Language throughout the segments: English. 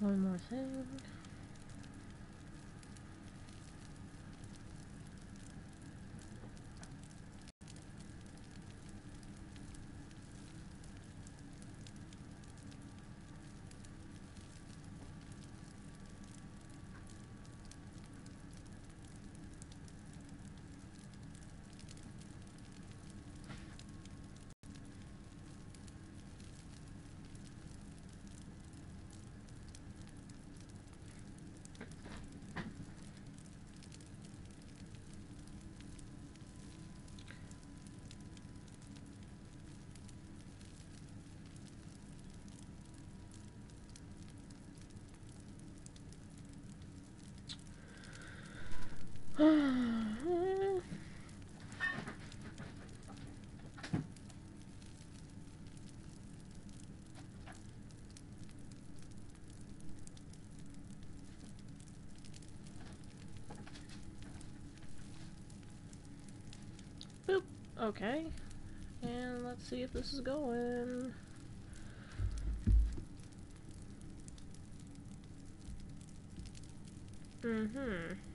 One more thing. Boop. Okay. And let's see if this is going. Mm-hmm.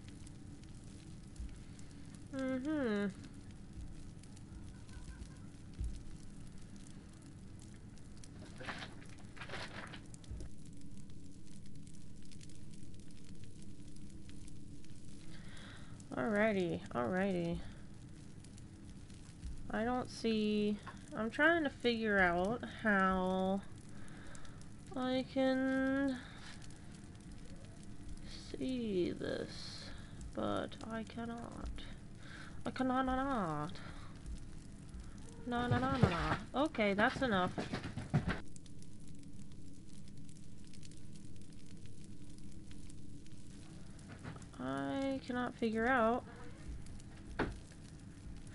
Mm-hmm. Alrighty, alrighty. I don't see... I'm trying to figure out how I can see this, but I cannot. I cannot not. No, no, no, no, no. Okay, that's enough. I cannot figure out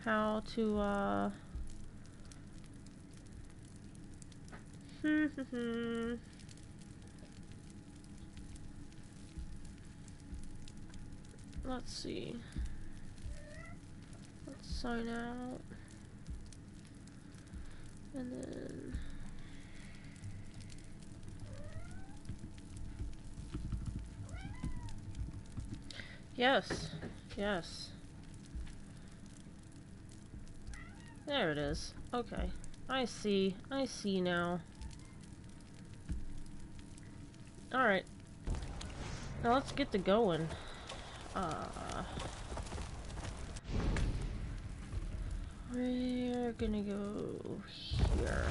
how to, uh... Let's see. Sign out. And then... Yes. Yes. There it is. Okay. I see. I see now. Alright. Now let's get to going. Uh, we're gonna go here.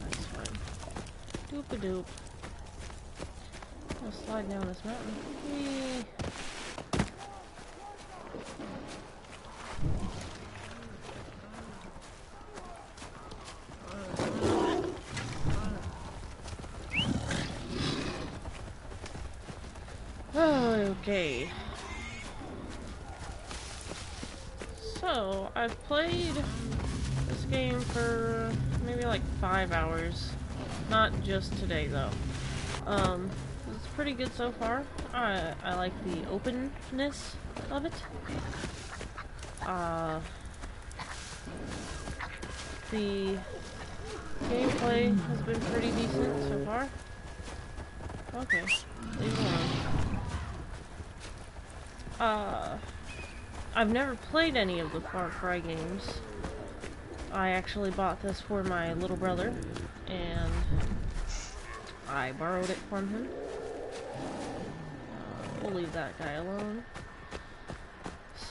That's fine. Doop a doop. I'll slide down this mountain. Whee. Like five hours. Not just today, though. Um, it's pretty good so far. I, I like the openness of it. Uh, the gameplay has been pretty decent so far. Okay, leave alone. Uh, I've never played any of the Far Cry games. I actually bought this for my little brother, and I borrowed it from him. Uh, we'll leave that guy alone.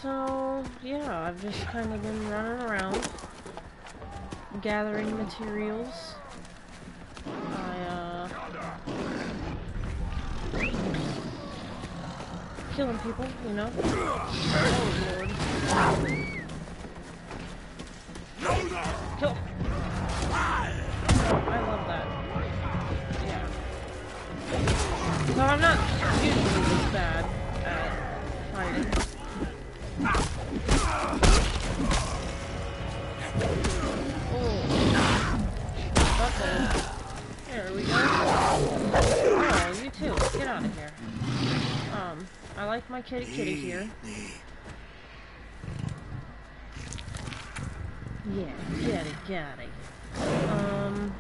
So, yeah, I've just kind of been running around, gathering materials. I, uh, killing people, you know? Oh, lord. So I'm not usually this bad at fighting. Oh. Uh-oh. There we go. Oh, you too. Get out of here. Um, I like my kitty kitty here. Yeah, get it. Um...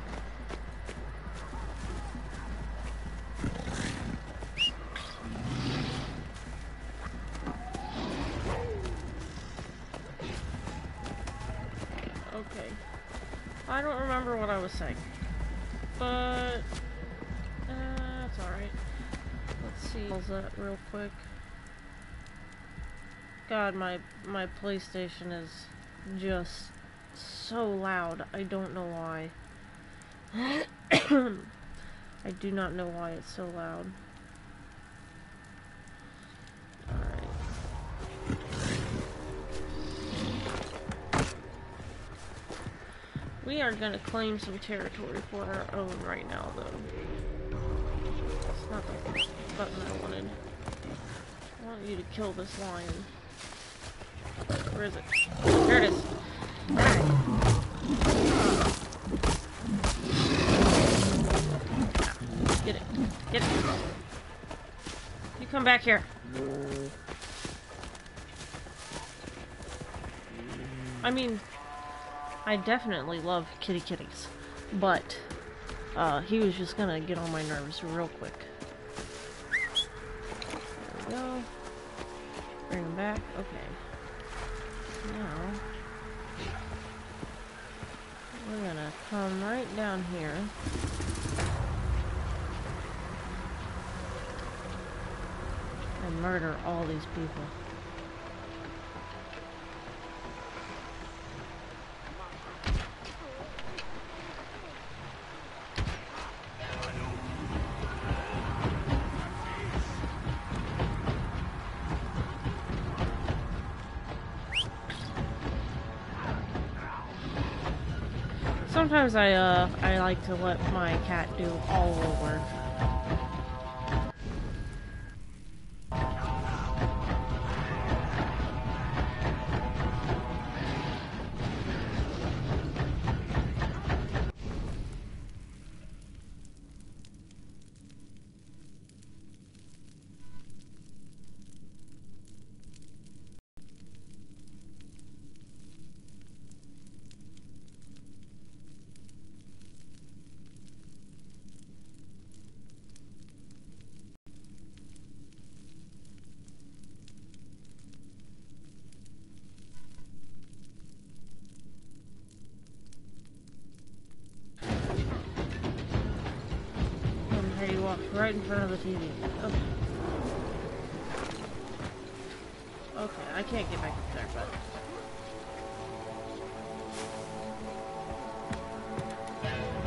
I don't remember what I was saying. But, uh, alright. Let's see, that real quick. God, my, my PlayStation is just so loud. I don't know why. I do not know why it's so loud. We are gonna claim some territory for our own right now, though. It's not the button I wanted. I want you to kill this lion. Where is it? There it is. Get it. Get it. You come back here. I mean, I definitely love kitty kitties, but uh, he was just gonna get on my nerves real quick. There we go. Bring him back. Okay. Now, we're gonna come right down here. And murder all these people. Sometimes I, uh, I like to let my cat do all the work. Right in front of the TV. Okay. Okay, I can't get back up there, but...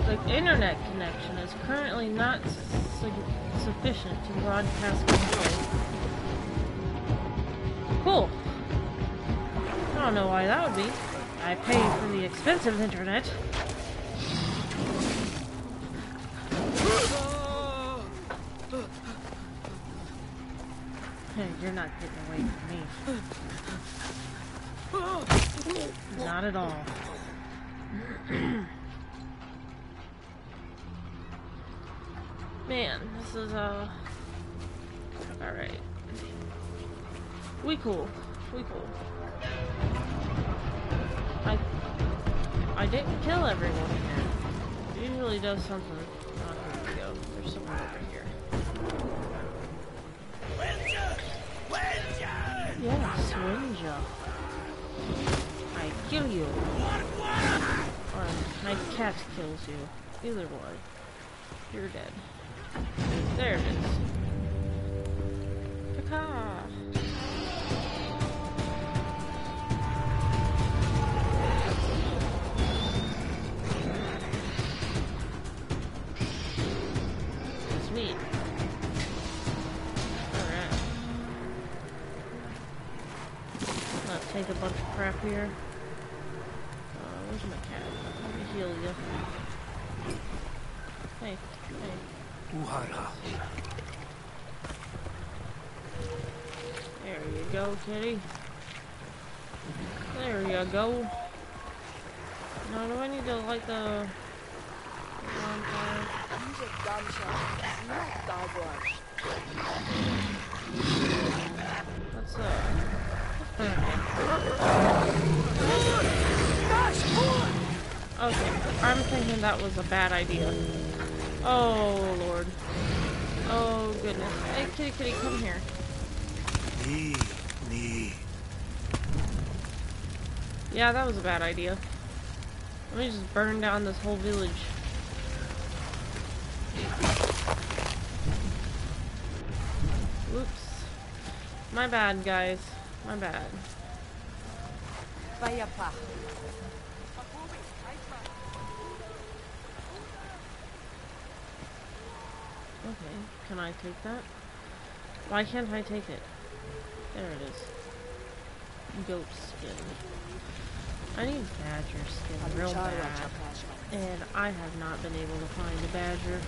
The internet connection is currently not su sufficient to broadcast control. Cool. I don't know why that would be. I pay for the expensive internet. You're not getting away from me. Not at all. Man, this is, uh... Alright. We cool. We cool. I... I didn't kill everyone here. It usually does something. Oh, here we go. There's someone over here. Yes, Ranger. I kill you. Or my cat kills you. Either way. You're dead. There it is. Caca. Kitty. There you go. Now, do I need to light the... Use uh, a gunshot, not dog What's up? Okay, I'm thinking that was a bad idea. Oh, Lord. Oh, goodness. Hey, kitty, kitty, come here. Me, me. Yeah, that was a bad idea. Let me just burn down this whole village. Oops. My bad, guys. My bad. Okay, can I take that? Why can't I take it? There it is. Goat skin. I need badger skin real bad. And I have not been able to find a badger.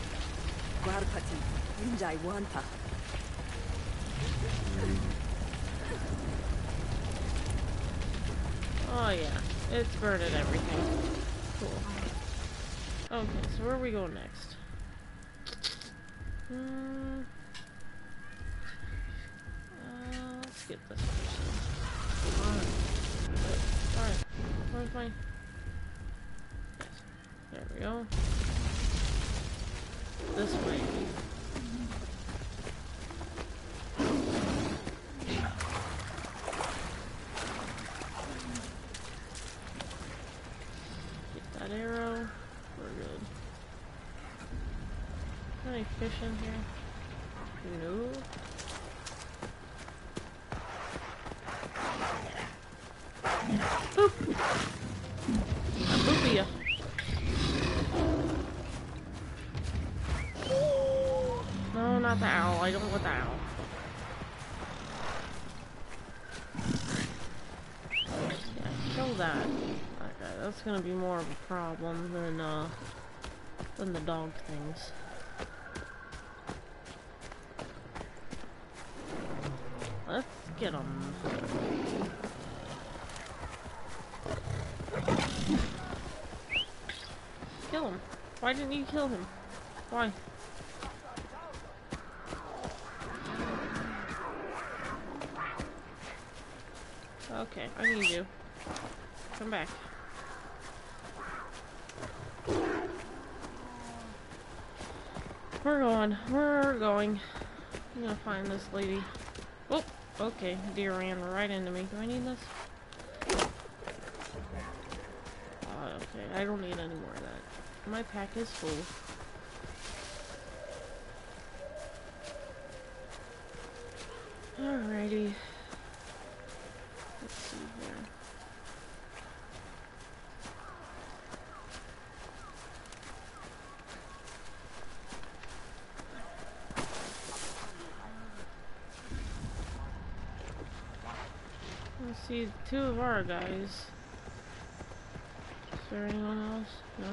Guarpati. Injai Wanta. Oh yeah, it's burning everything. Cool. Okay, so where are we going next? Hmm. Get this person. Alright. Alright. Where's my... Yes. There we go. This way. Get that arrow. We're good. Any fish in here? No. Boop. A boopia. No, not the owl. I don't want the owl. Yeah, kill that. Okay, that's gonna be more of a problem than uh than the dog things. Let's get them. Kill him. Why didn't you kill him? Why? Okay, I need you. Come back. We're going. We're going. I'm gonna find this lady. Oh, okay. Deer ran right into me. Do I need this? Uh, okay, I don't need any more of that. My pack is full. Alrighty. Let's see here. Let's see, two of our guys. Is there anyone else? No?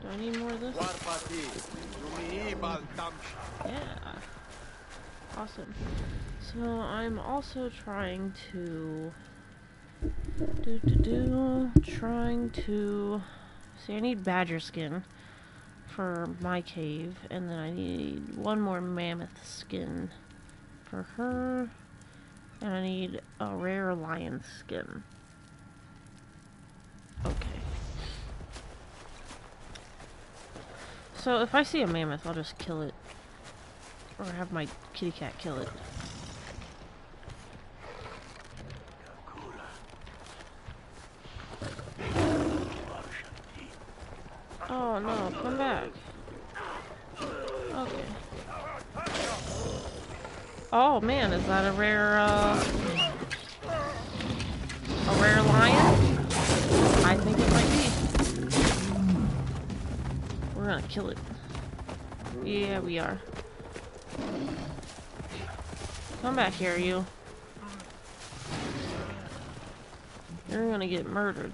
Do I need more of this? Guarpati, Yumiibal Tamsh. Yeah. Awesome. So I'm also trying to do do do trying to see I need badger skin for my cave and then I need one more mammoth skin for her and I need a rare lion skin. Okay. So if I see a mammoth, I'll just kill it. Or have my kitty cat kill it. Oh no, come back. Okay. Oh man, is that a rare, uh... A rare lion? I think it might be. We're gonna kill it. Yeah, we are. Come back here, you. You're gonna get murdered.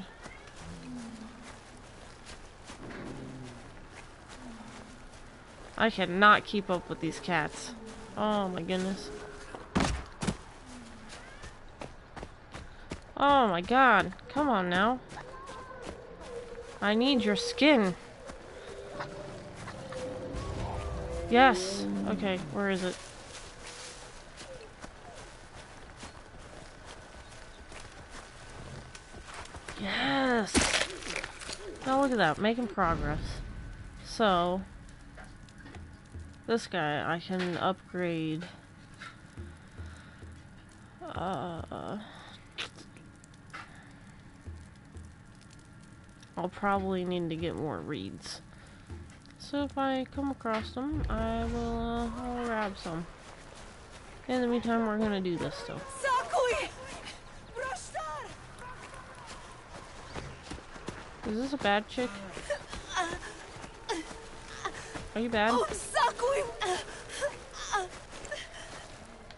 I cannot keep up with these cats. Oh my goodness. Oh my god. Come on now. I need your skin. Yes. Okay, where is it? Yes. Now look at that, making progress. So, this guy I can upgrade. Uh, I'll probably need to get more reeds. So if I come across them, I will uh, I'll grab some. In the meantime, we're gonna do this! Broštar! Is this a bad chick? Are you bad? Oh!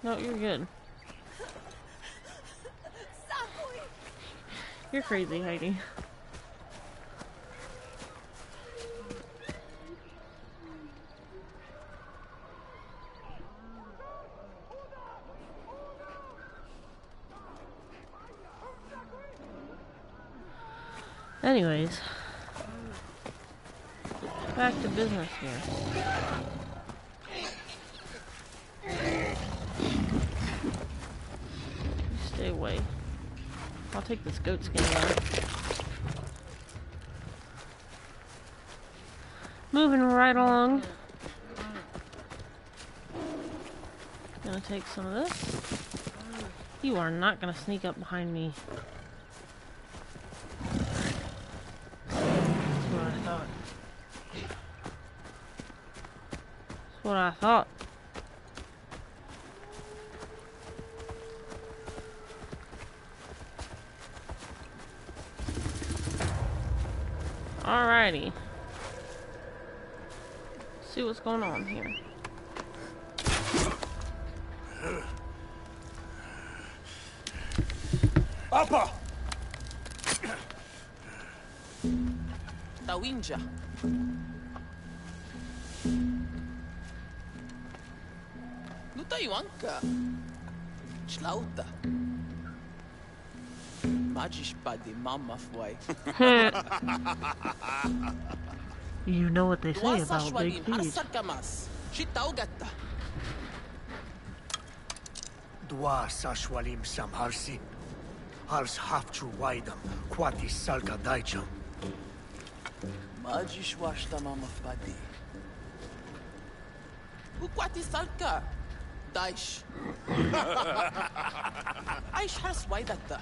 No, you're good. You're crazy, Heidi. Anyways, back to business here. Stay away. I'll take this goat skin though. Moving right along. Gonna take some of this. You are not gonna sneak up behind me. That's what I thought. That's what I thought. Alrighty. See what's going on here. Papa! Tawinja. No Taiwanka. Schlauta. Magisch pa di mama fway. you know what they say about big sashwalim feet. harsar kamas. Dwa sashwalim samharsi. Hars hafchu waidam. Kwati salka daicham. Magisch washta mama fbadi. Ukwati salka. Daish. Aish has waidatta.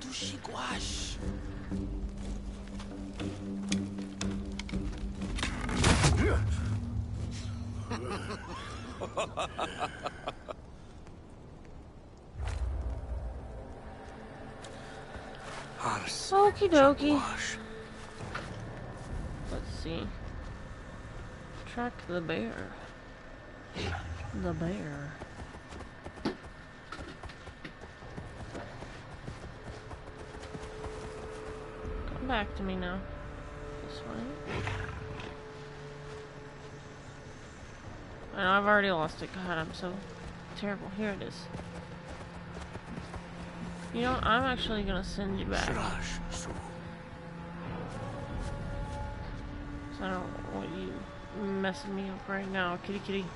Tushi gwash. Hars. Okie dokie. Let's see. Track the bear. The bear. Come back to me now. This way. I know I've already lost it. God, I'm so terrible. Here it is. You know, I'm actually gonna send you back. So I don't want you messing me up right now, kitty kitty.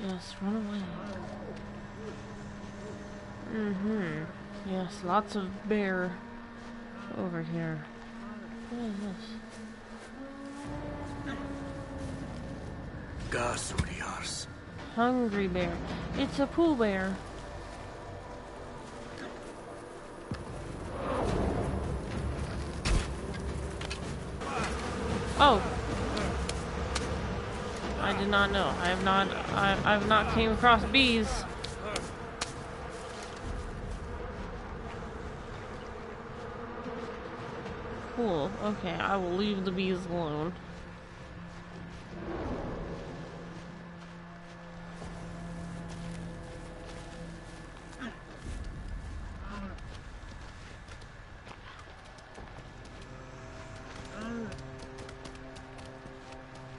Yes, run away. Mm-hmm. Yes, lots of bear over here. What is this? Gasuri hars. Hungry bear. It's a pool bear. Oh. I did not know. I have not I I have not came across bees. Cool. Okay, I will leave the bees alone.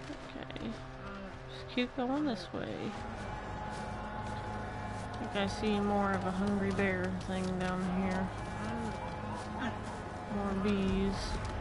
Okay. Just keep going this way. I think I see more of a hungry bear thing down here. More bees.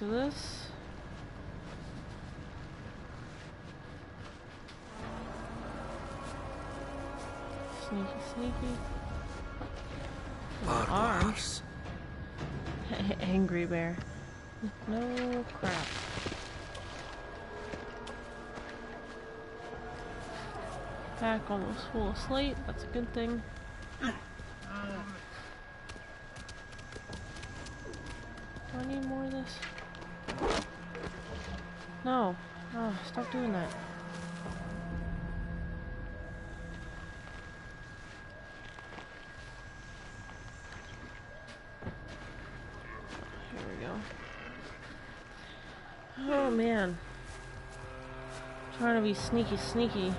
To this. Sneaky, sneaky. Arm. Barbarars. Angry bear. No crap. Pack almost full of slate. That's a good thing. Sneaky sneaky.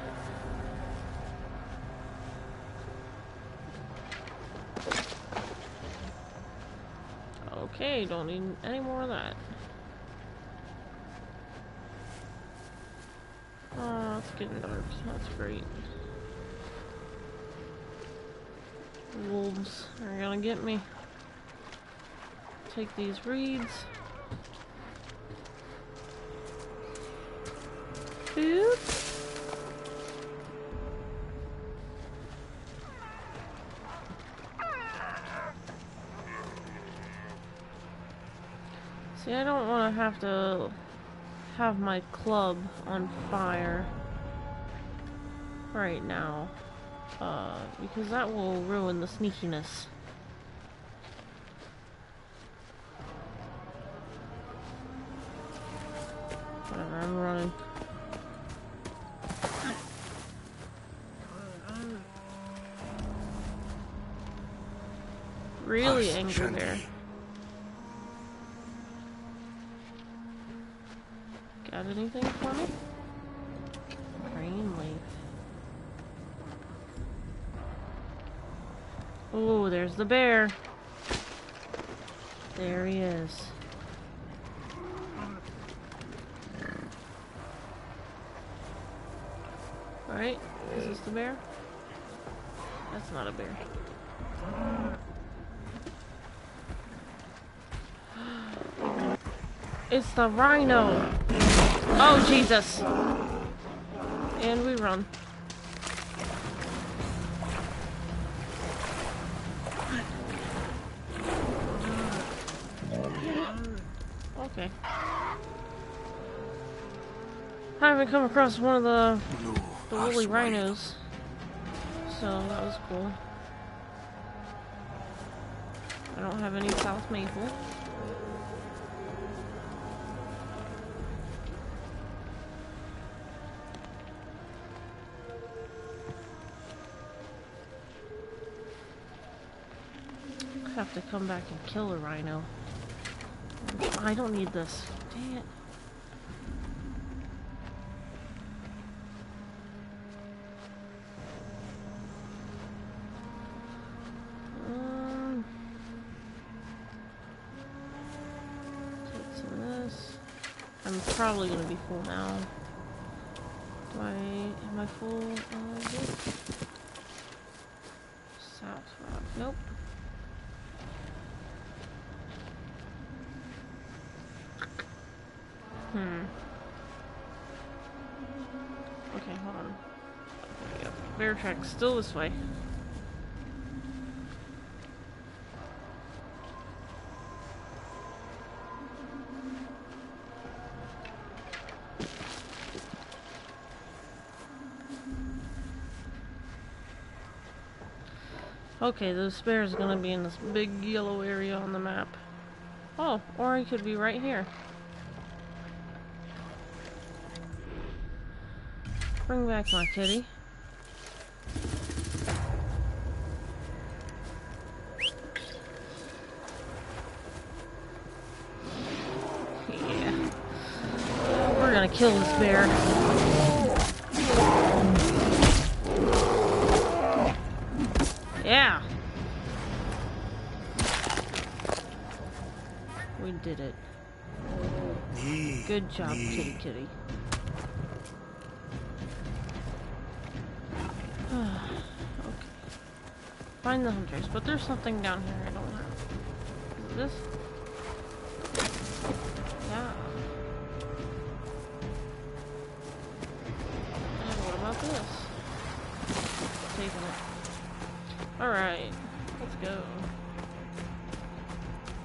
Okay, don't need any more of that. Oh, it's getting dark. That's great. Wolves are gonna get me. Take these reeds. Have to have my club on fire right now. Uh, because that will ruin the sneakiness. Whatever, I'm running. Really angry there. Got anything for me? Green leaf. Oh, there's the bear. There he is. Alright, is this the bear? That's not a bear. It's the rhino. Oh, Jesus. And we run. Okay. I haven't come across one of the, the woolly rhinos. So that was cool. I don't have any South Maple. Have to come back and kill a rhino. I don't need this. Dang it. Um, take some of this. I'm probably gonna be full now. Do I, am I full? Uh? South Rock, nope. Hmm. Okay, hold on. Yep. Bear track still this way. Okay, the bear is gonna be in this big yellow area on the map. Oh, or he could be right here. Bring back my kitty. Yeah. We're gonna kill this bear. Yeah! We did it. Good job, kitty kitty. Find the hunters, but there's something down here I don't know. Is this? Yeah. And what about this? Taking it. Alright, let's go.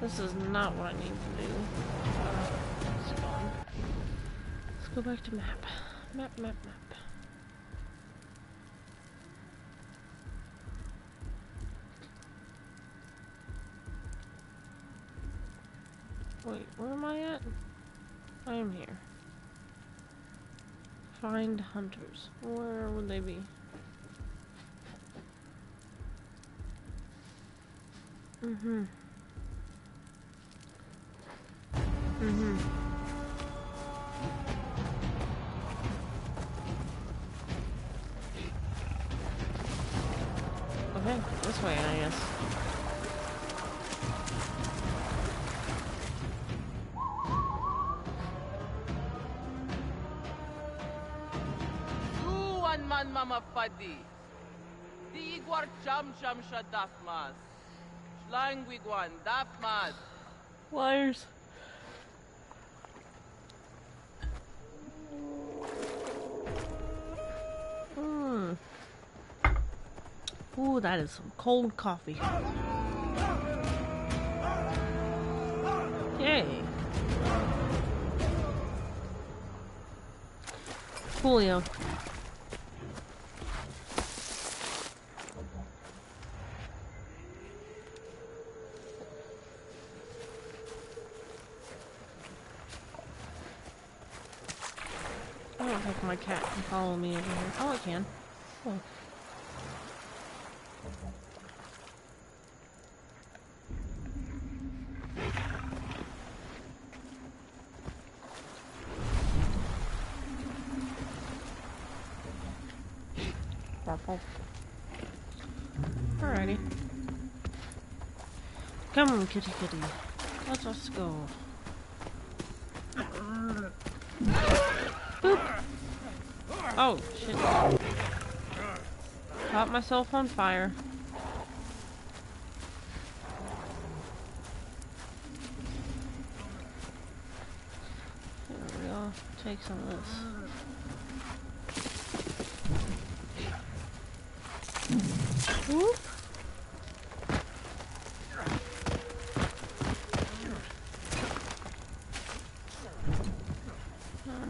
This is not what I need to do. Gone. Let's go back to map. Map, map, map. Wait, where am I at? I am here. Find hunters. Where would they be? Mm-hmm. Mm-hmm. Fadi. Di igwar cham cham sha dafmas. Schlang wigwan dafmas. Liars. Hmm. Ooh, that is some cold coffee. Yay. Julio. I don't think my cat me over here. Oh, it can. Cool. Alrighty. Come on, kitty kitty. Let us go. Oh, shit. Caught myself on fire. There we go. Take some of this. Whoop.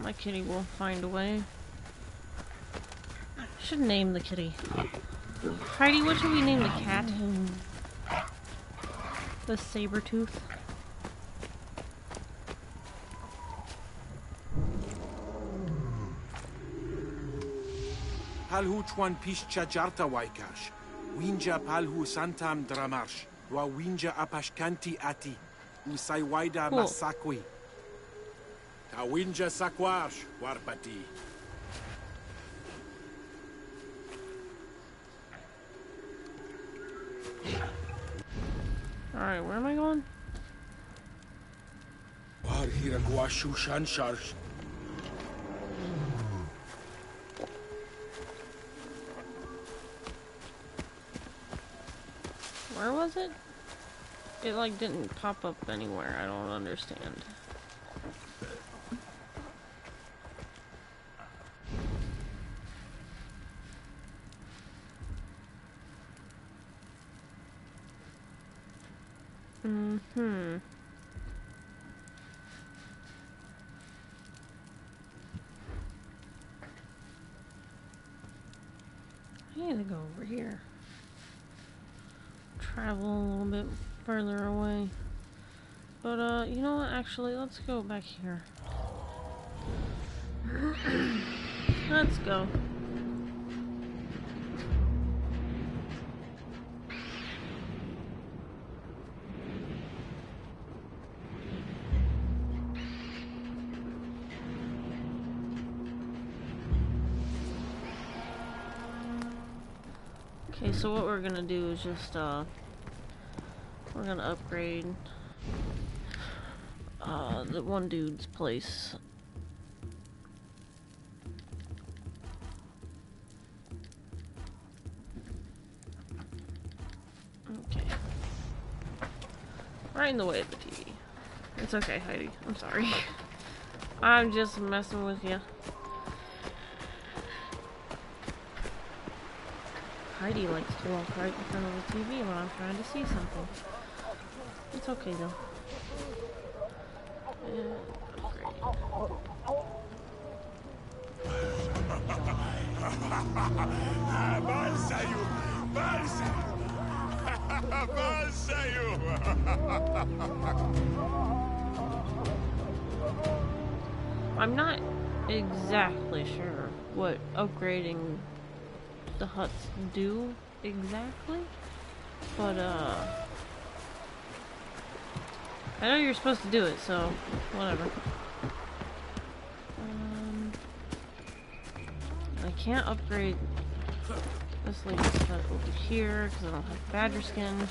My kitty will find a way. Should name the kitty. Heidi, what should we name the cat? The saber tooth. Palhu chwan pish chajarta waikash. Winja palhu santam dramarsh. Wa winja apashkanti ati. Usai waida masakwi. Ta winja sakwash, warpati. Hiragwashu shansharsh. Where was it? It like didn't pop up anywhere. I don't understand. Mm-hmm. I need to go over here travel a little bit further away. But, uh, you know what? Actually, let's go back here. let's go. Okay, so what we're gonna do is just, uh, we're gonna upgrade. uh, the one dude's place. Okay. Right in the way of the TV. It's okay, Heidi. I'm sorry. I'm just messing with you. Heidi likes to walk right in front of the TV when I'm trying to see something. It's okay though. I'm not exactly sure what upgrading the huts do exactly, but uh, I know you're supposed to do it, so whatever. Um, I can't upgrade this lady's hut over here because I don't have badger skin.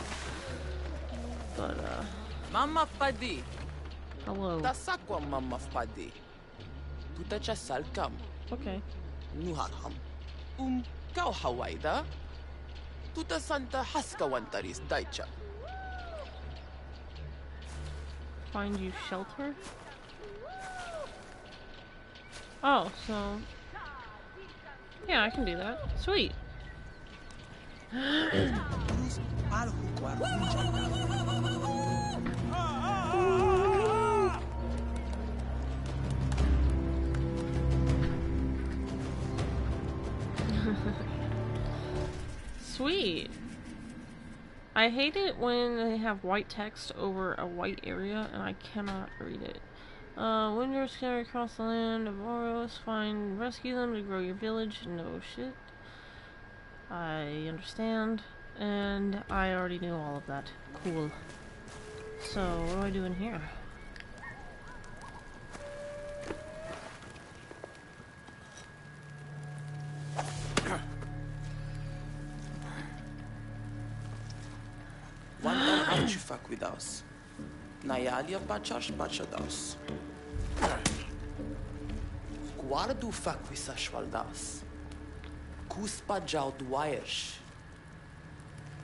But uh, Mama Fadi. hello. Tasakwa Mama Fadi. Tutacha salkam. Okay. Nuharham. Um kau Hawaida. Tuta Santa Haskawantaris Daicha. Find you shelter? Oh, so... Yeah, I can do that. Sweet. Sweet. I hate it when they have white text over a white area and I cannot read it. Uh, when you're scattered across the land of Oros, find, rescue them to grow your village. No shit. I understand, and I already knew all of that. Cool. So, what do I do in here? Wantan Hamchufak with us. Nayalia Bachash Bachadas. Guardu fac visashvaldas. Cuspa jau duaiersh.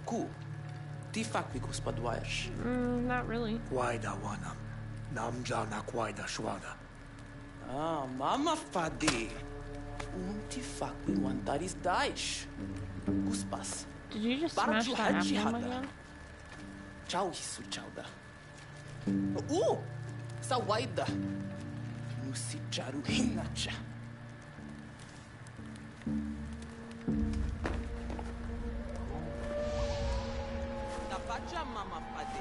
Cu. Ti fac vi cuspa duaiersh. Mm, not really. Waida wana. Namja na kwaida shwada. Ah, mama fadi. Un ti fac vi wantaris daish. Cuspas. Did you just Para smash the Haji again? Ciao hisu chauda. Sa waida. Musi charu hinacha. Tapacha mama fadi.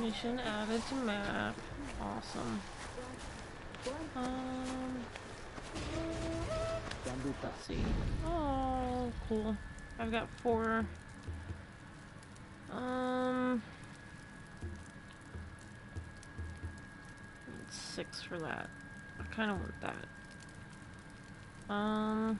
Mission added to map. Awesome. Um, let's see. Oh, cool. I've got four. Um, six for that. I kind of want that. Um.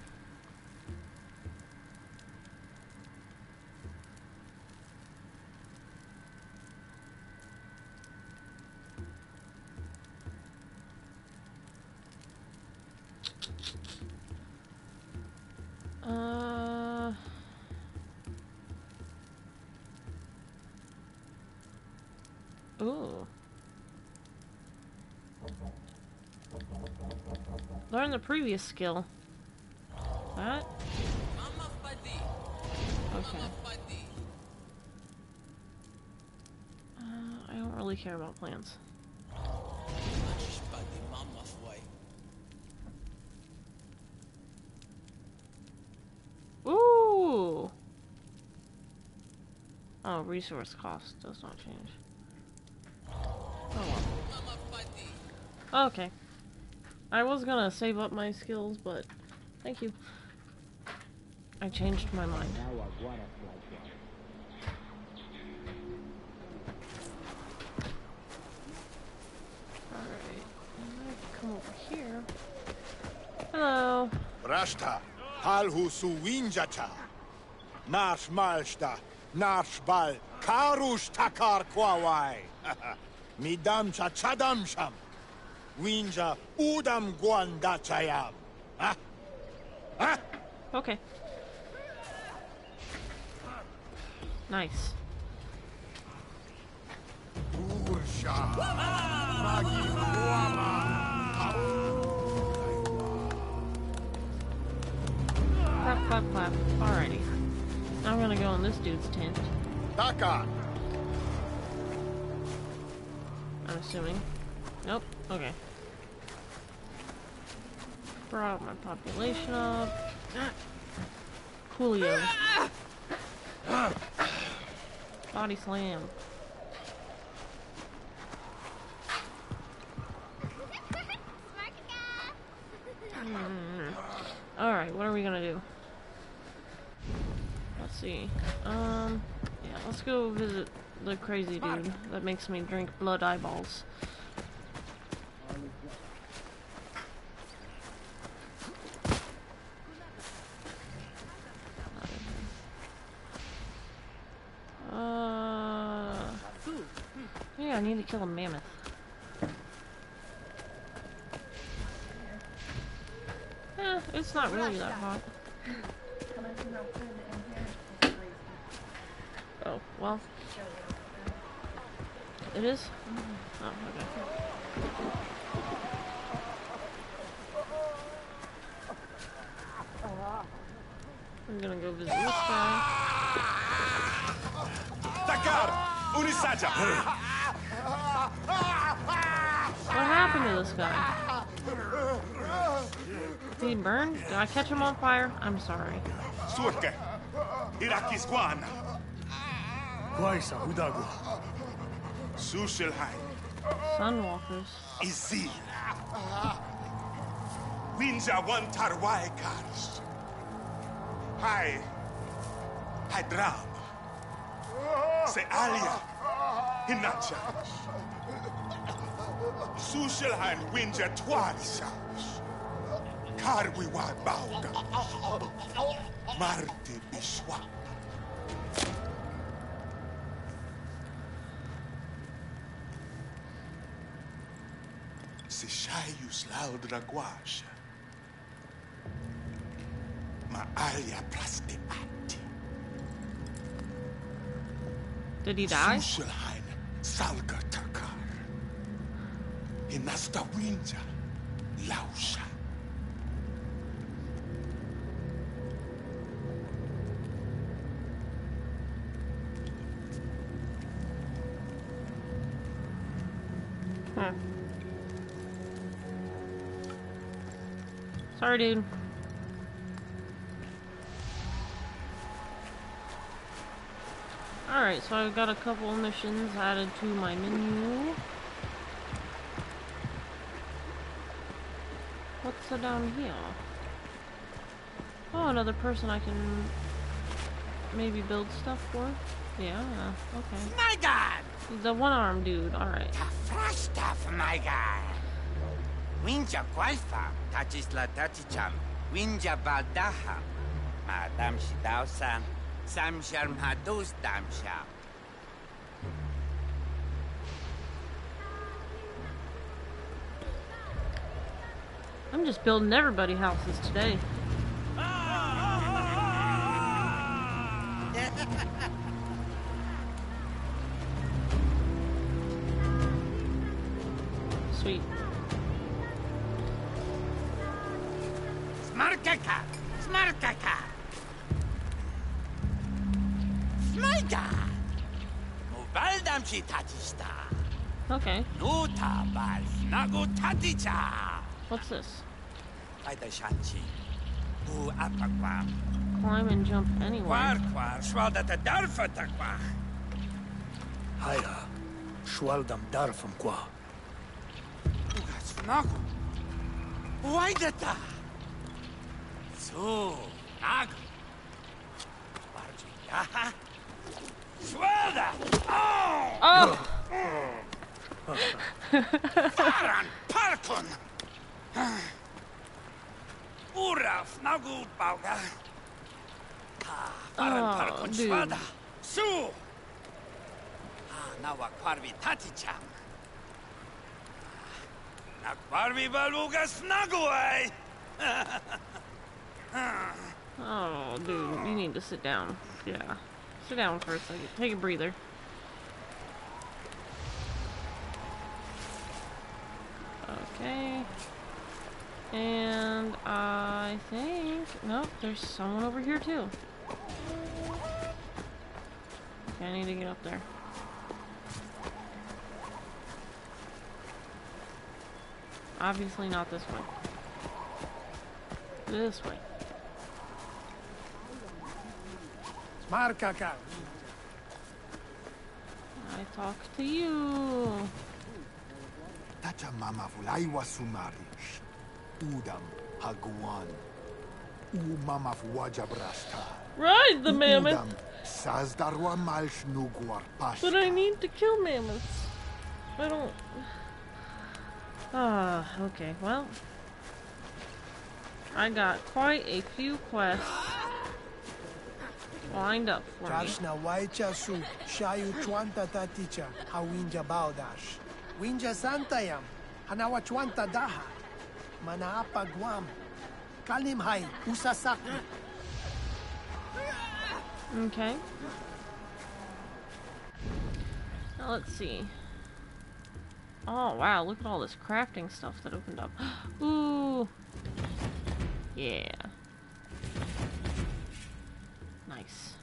Uh. Ooh. Learn the previous skill. That? Okay. Uh, I don't really care about plants. Ooh! Oh, resource cost does not change. Oh well. Okay. I was gonna save up my skills, but thank you. I changed my mind. Alright. Come over here. Hello. Rashta, halhu suwinjacha. Nash malshta, nash bal, karush takar kwawai. Midam cha chadam sham. Winja udam guan da chayam. Ah? Ah? Okay. Nice. Ursha. Magi Guama. Clap, clap, clap. Alrighty. I'm gonna go in this dude's tent. Taka. I'm assuming. Nope. Okay. Brought my population up. Coolio. Body slam. Alright, what are we gonna do? Let's see. Um, yeah, let's go visit the crazy dude that makes me drink blood eyeballs. Uh, yeah, I need to kill a mammoth. Eh, it's not really that hot. Oh, well. It is? Oh, okay. I'm gonna go visit this guy. Dakar. Unisaja. What happened to this guy? Did he burn? Did I catch him on fire? I'm sorry. Surke. Irakis guan. Quaisa Hudago. Sushelheim. Sunwalkers. Izil. Winja one tarwai kars. Hai. Hydram. Se alia. Hinacha. Sushelheim winja twarsa. Karwi wa bauga. Marte biswa. Se shaius laud raguasha. Ma alia praste atti. Did he die? Sushelheim salga takar. Hinasta winja lausha. Huh. Sorry, dude. Alright, so I've got a couple missions added to my menu. Uh, down here? Oh, another person I can maybe build stuff for? Yeah, okay. My God! The one-armed dude, alright. Frasta my God! Winja Gualfa, Tachisla Tachicham, Winja Valdaha, Madam Shidausa, Samshar Madus Damsha. I'm just building everybody houses today. Sweet. Smarkaka! Smarkaka! My God! Mubaldam shi Tachista, Okay. Nuta Bal Nagu Taticha! What's this? Aida Shanchi, Bu Apakwa, Climb and jump anywhere. Quarquar, Swaldata Darfa Takwa. Haya. Schwaldam Darfam Qua. Ugas Nagu. Waidata! So, Nagu. Barji Yaha. Swalda! Oh! Oh! Paran Parkon! Uraf Nagu Bauga. Ah, Paran Oh, Parkon dude. Swalda. Su! Ah, Nawa Kwarvi Taticham. Nakbarvi baluga snagaway! Oh, dude, you need to sit down. Yeah. Sit down for a second. Take a breather. Okay. And I think... Nope, there's someone over here too. Okay, I need to get up there. Obviously not this way. This way. Marca. I talk to you. Tacha mama fulaiwa sumari. Udam hagwan. U mama fuwaja brasta. Ride the mammoth! Udam sazdarwa malsh nugwar pash. But I need to kill mammoths. I don't. Ah, okay, well. I got quite a few quests lined up for me. Charshna waicha su shayu chwanta taticha hawinja baudash. Winja santayam hanawa chwanta daha. Manaapa guam. Kalim hai usasaki. Okay. Now let's see. Oh wow, look at all this crafting stuff that opened up. Ooh. Yeah. Nice.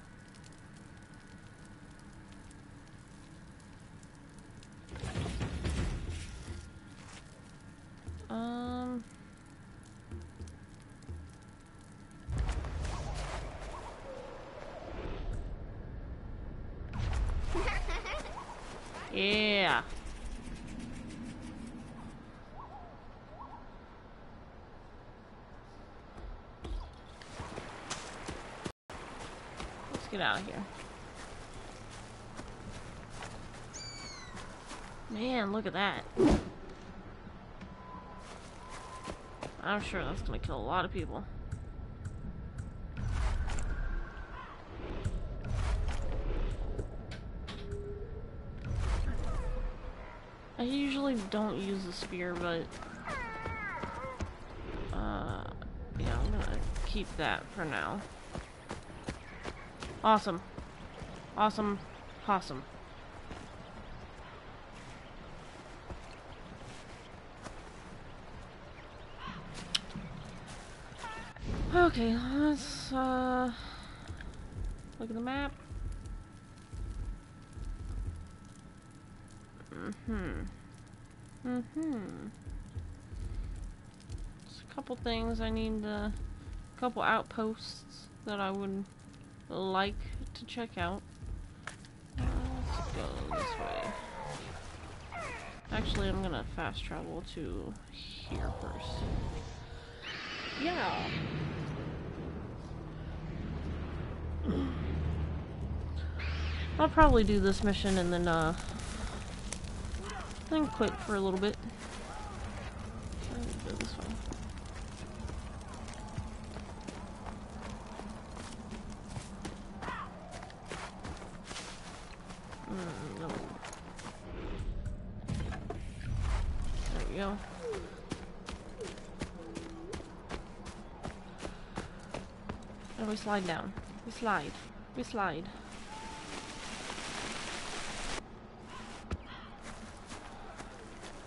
Um Yeah. Let's get out of here. Man, look at that. I'm sure that's gonna kill a lot of people. I usually don't use the spear, but uh, yeah, I'm gonna keep that for now. Awesome, awesome, awesome. Okay, let's uh look at the map. Mm-hmm. Mm-hmm. Just a couple things I need. A couple outposts that I would like to check out. Uh, let's go this way. Actually, I'm gonna fast travel to here first. Yeah. I'll probably do this mission and then, uh, then quit for a little bit. I'm gonna go this way. Mm, no. There we go. And we slide down. We slide. We slide.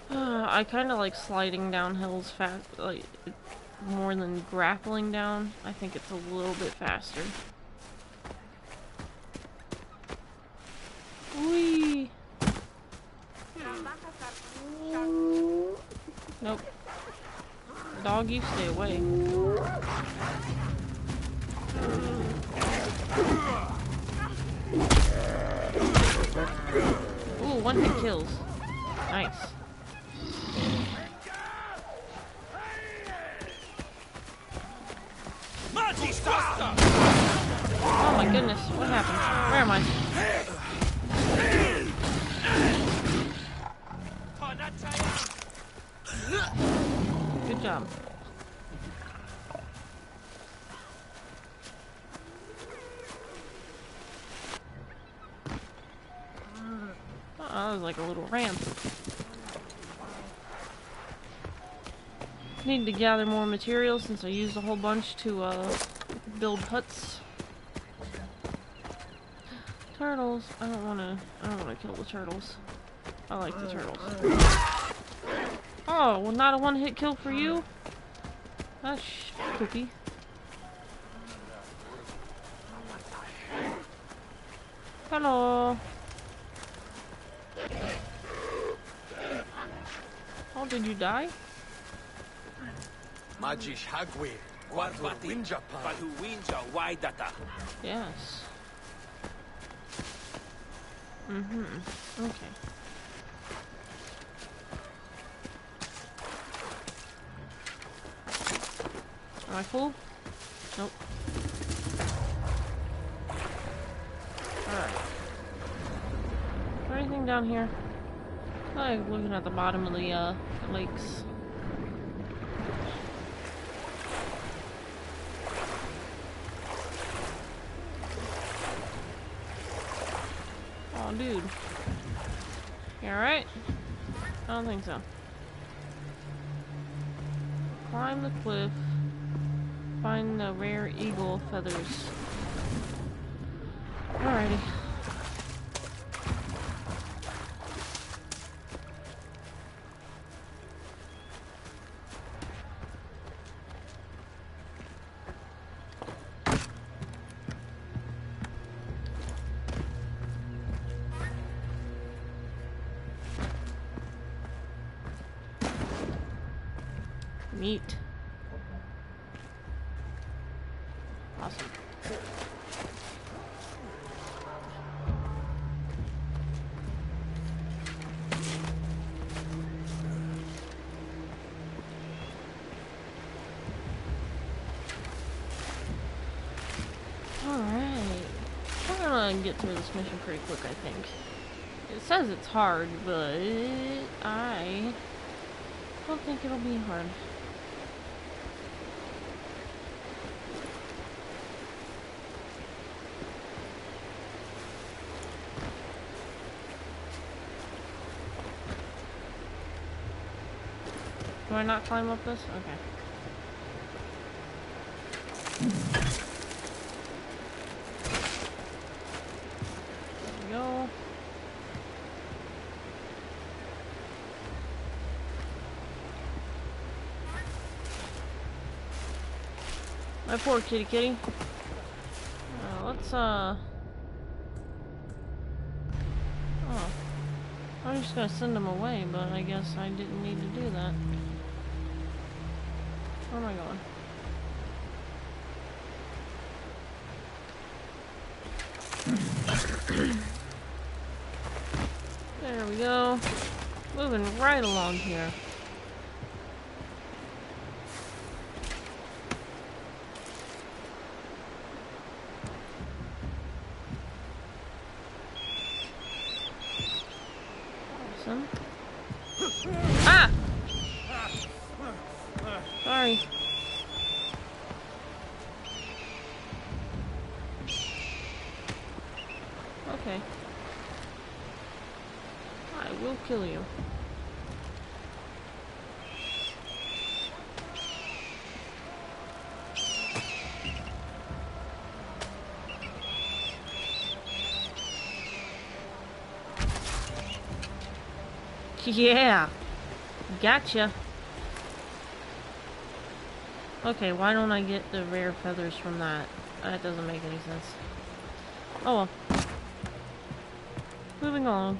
Uh, I kind of like sliding down hills fast, like more than grappling down. I think it's a little bit faster. Whee! Nope. Dog, you stay away. Ooh, one hit kills. Nice. Oh my goodness, what happened? Where am I? Good job. Oh, that like a little ramp. need to gather more materials since I used a whole bunch to uh, build huts. Turtles. I don't want to. I don't want to kill the turtles. I like the turtles. Oh, well, not a one-hit kill for you. That's spooky. Hello. Oh, did you die? Majish Hagwe, Guarbati. Winja Palu winja waidata. Yes. Mm-hmm. Okay. Am I full? Nope. Alright. Is there anything down here? I like looking at the bottom of the uh, lakes. Oh, dude. You alright? I don't think so. Climb the cliff. Find the rare eagle feathers. Alrighty. This mission pretty quick, I think. It says it's hard, but I don't think it'll be hard. Do I not climb up this? Okay. There we go. Poor kitty kitty. Uh, let's, uh... Oh. I was just gonna send him away, but I guess I didn't need to do that. Where am I going? there we go. Moving right along here. Awesome. Ah! Sorry. Okay. I will kill you. Yeah. Gotcha. Okay, why don't I get the rare feathers from that? That doesn't make any sense. Oh well. Moving on.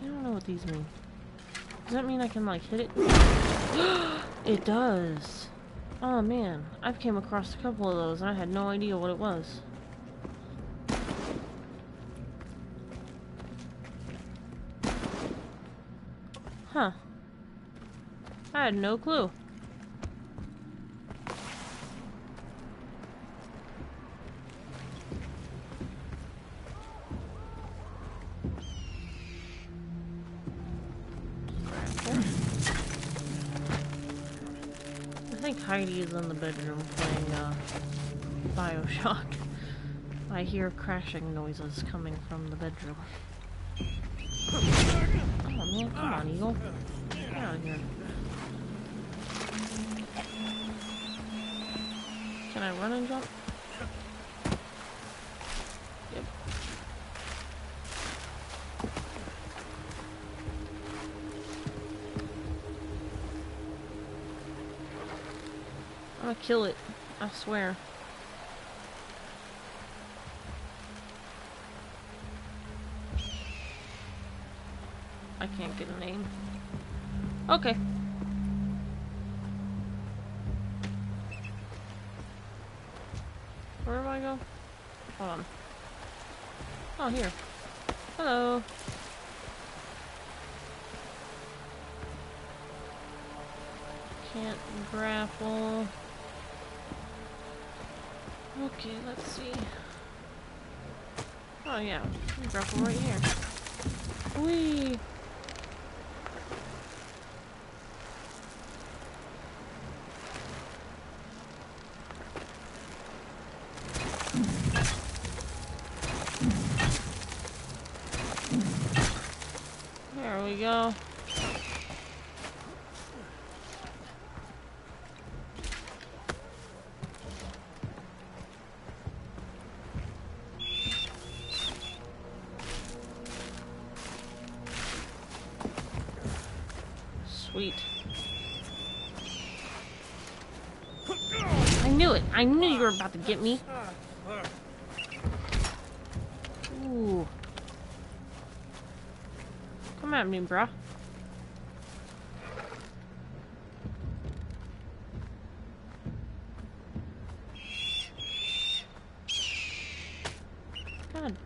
I don't know what these mean. Does that mean I can like hit it? it does. Oh man, I've came across a couple of those and I had no idea what it was. Had no clue. I think Heidi is in the bedroom playing uh, Bioshock. I hear crashing noises coming from the bedroom. Oh man. Come on, Eagle. Get out of here. Can I run and jump? Yep. I'm gonna kill it. I swear. Can right here. Whee! There we go. Sweet. I knew it. I knew you were about to get me. Ooh. Come at me, bruh. God.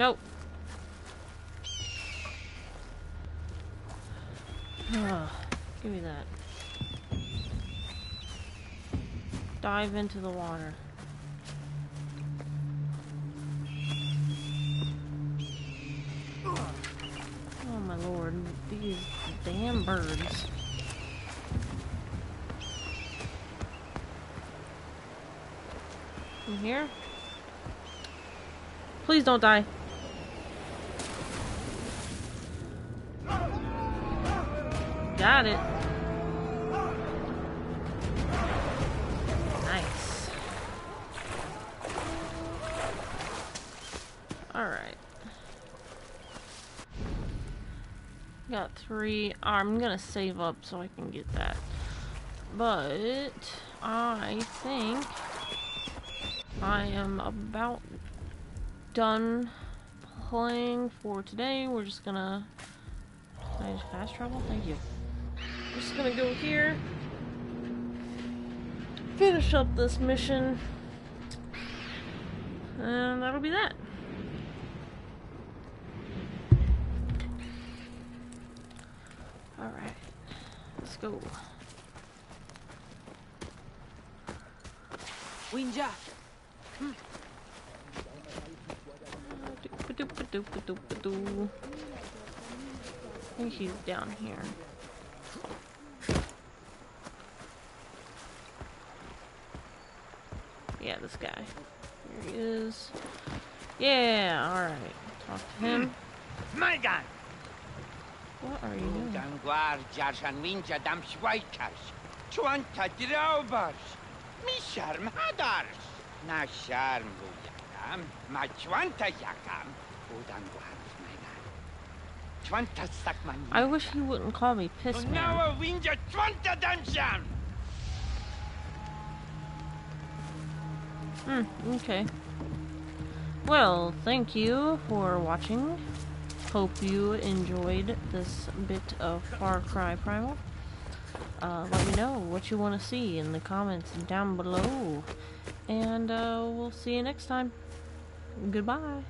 Nope. Ugh, Give me that. Dive into the water. Oh my lord, these damn birds. In here? Please don't die. Got it. Three. I'm gonna save up so I can get that. But I think I am about done playing for today. We're just gonna. Can I just fast travel? Thank you. Just gonna go here. Finish up this mission. And that'll be that. Go. Winja, Doop-a-doop-a-doop-a-doop-a-doo. I think he's down here. Yeah, this guy. Here he is. Yeah, alright. Talk to him. My What are you doing? Dan gwar jarshan winja dam shwaikars. Chwanta draubars. Mi sharm hadars. Na sharm yakam. Ma chwanta yakam. Udan gwars maigan. Chwanta sakman. I wish he wouldn't call me piss man. Now winja chwanta dam sham. Hmm, okay. Well, thank you for watching. Hope you enjoyed this bit of Far Cry Primal. Uh, let me know what you want to see in the comments down below. And uh, we'll see you next time. Goodbye.